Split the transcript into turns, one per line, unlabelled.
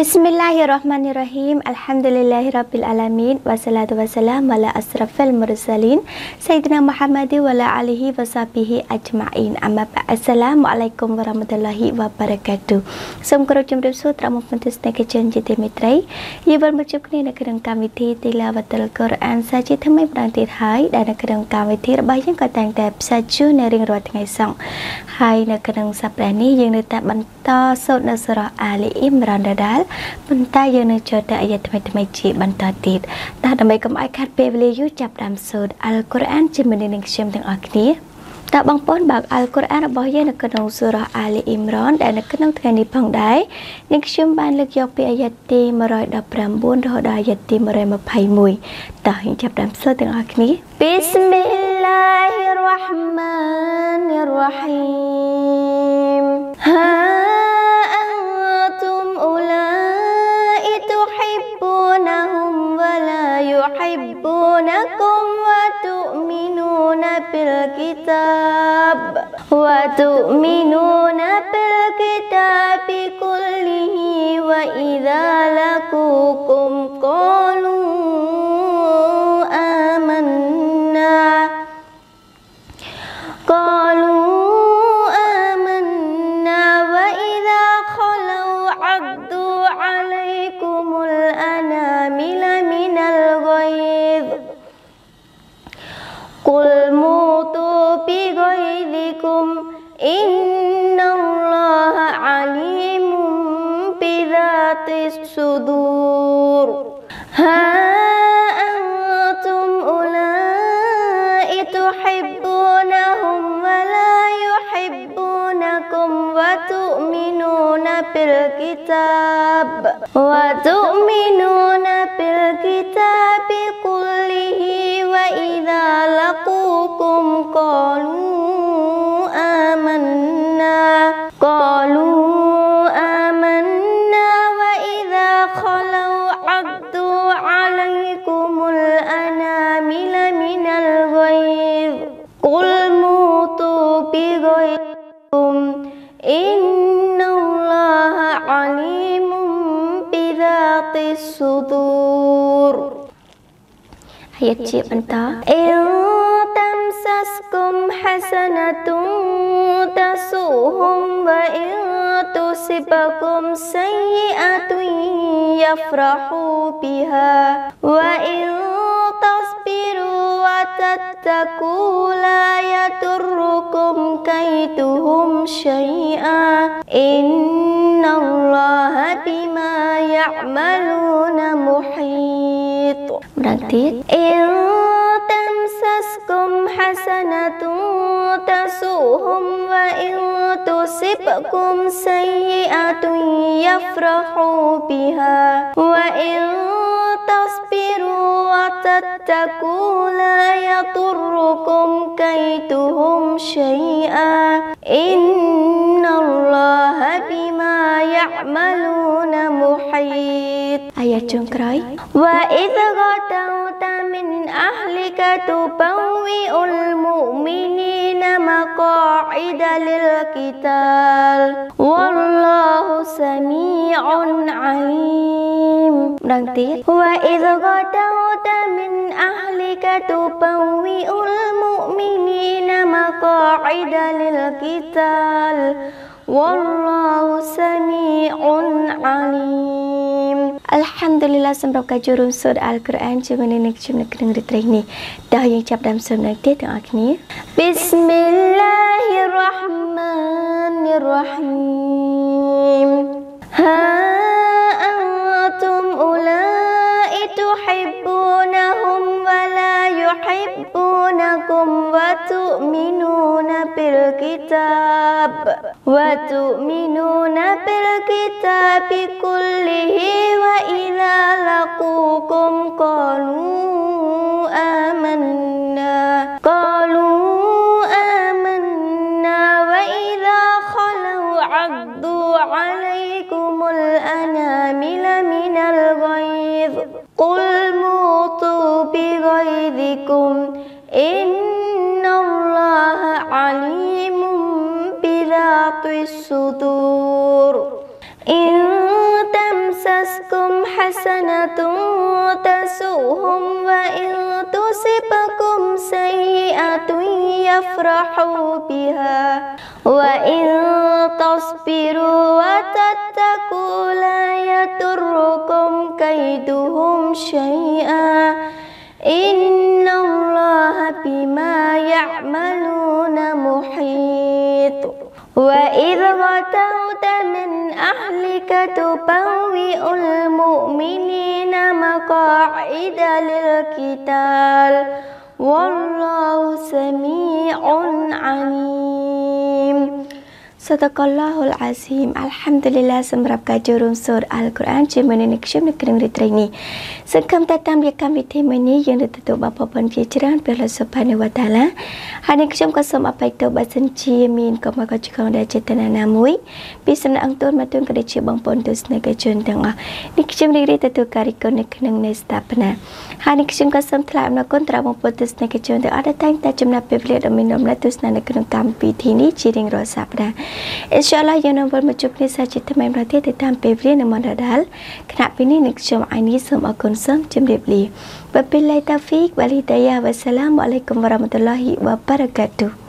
Bismillahirrahmanirrahim. Alhamdulillahirabbil alamin wassalatu wassalamu ala asrafil mursalin sayyidina Muhammad wa ala alihi washabihi ajma'in. Amma ba'd. Assalamualaikum warahmatullahi wabarakatuh. សូមគោរពជម្រាបសួរត្រង់មកទស្សនិកជនជាទីមេត្រីយើងវិលមកជួបគ្នានៅក្នុងកម្មវិធីទីឡាវតលកូរ៉ានសាជាថ្មីម្ដងទៀតហើយដែលនៅក្នុងកម្មវិធីរបស់យើងក៏តែងតែផ្សាយជូននៅរៀងរាល់ថ្ងៃសង្ឃហើយនៅក្នុងសប្តាហ៍នេះយើងនៅតែបន្តសូត្រនៅសូរ៉ាអាលីអ៊ីមរ៉ានដាល់ប៉ុន្តែយើងនឹងចូលទៅអាយ៉ាថ្មីថ្មីជាបន្តទៀតតែដើម្បីកុំឲ្យខាត់ពេលវេលាយូរចាប់តាមសូត្រអាល់កុរអានជាមួយនឹងខ្ញុំទាំងអស់គ្នាតើបងប្អូនបើកអាល់កុរអានរបស់យើងនៅក្នុងសូរ៉ាអាលីអ៊ីមរ៉ានដែលនៅក្នុងថ្ងៃនេះផងដែរនឹងខ្ញុំបានលើកយកពីអាយ៉ាទី119រហូតដល់អាយ៉ាទី121តើយើងចាប់តាមសូត្រទាំងអស់គ្នា Bismillahirrahmanirrahim Ha يحبونكم وتؤمنون بالكتاب وتؤمنون بالكتاب بالكتاب. وتؤمنون بالكتاب كله وإذا لقوكم قالوا آمنا. قالوا آمنا وإذا خلوا عدوا عليكم الأنامل من الغيظ. قل موتوا بغيظكم إن عليم بذات الصدور Ayat cip anta In tamsaskum tasuhum wa in tusibakum sayyiatun yafrahu biha wa تتقوا لا يضركم كيدهم شيئا إن الله بما يعملون محيط Berarti In tamsaskum hasanatun tasuhum wa in tusibkum sayyi'atun yafrahu biha wa in فاتقوا لا يطركم كيدهم شيئا إن الله بما يعملون محيط Ayat Jongkrai Wa idha gatauta min ahlika tubawi'ul mu'minina maqa'ida lil kital Wallahu sami'un alim. ดังติดว่าอิซกอตาตามินอัลิกะตุปวิอุลมุมินีนามะกออิดะลิลกิตัล Wallahu sami'un alim. Alhamdulillah sembrau ka jurum sod Al-Quran. ជាមួយនឹងនិកជុំនៅក្នុងរាត្រីនេះដល់យើងចាប់ដើមសូមនៅទៀតទាំងអស់គ្នា Bismillahirrahmanirrahim yuhibbunakum wa tu'minuna bil kitab wa tu'minuna bil kitabi عليم بذات الصدور. إن تمسسكم حسنة تسوهم وإن تصبكم سيئة
يفرحوا بها. وإن تصبروا وتتقوا لا يضركم كيدهم شيئا. إن الله بما يعملون محيط وإذ غدوت من أهلك تبوئ المؤمنين مقاعد للقتال. والله سميع عليم. សតកឡោះអាស៊ីមអัลហាំឌុលីឡាសម្រាប់ការចូលរួមសូត្រអល់កុរអានជាមួយនឹងខ្ញុំនៅក្នុងរាត្រីនេះសង្ឃឹមថាតាមរយៈកម្មវិធីមួយនេះយើងនឹងទទួលបានប្រព័ន្ធជាច្រើនពីលោកសុផានីវតាឡាហើយនេះខ្ញុំក៏សូមអបិទោបើសិនជាមានកុំកឆ្កងដែលចេតនាណាមួយពីសំណាក់អង្គទូនមកទូនក៏ដូចជាបងប្អូនទស្សនិកជនទាំងអស់នេះខ្ញុំរីករាយទទួលការរីកនៅក្នុងនៃស្ថាបនាហើយនេះខ្ញុំក៏សូមថ្លែងអំណរគុណដល់បងប្អូនទស្សនិកជនទាំងអស់ដែលតែងតែចំណាយពេលវេលាដ៏មានតម្លៃទស្សនានៅក្នុងកម្មវិធីនេះជារៀងរាល់សប្តាហ៍ អ៊ីនសាអល់ឡោះយើងនឹងវិលមកជួបគ្នាសាជាថ្មីប្រទេសទៅតាមពេលវេលានៅមន្តដាលគណៈពេលនេះនឹងខ្ញុំអានីសូមអរគុណសូមជម្រាបលា Wabillahi taufiq walhidayah. Wassalamualaikum warahmatullahi wabarakatuh.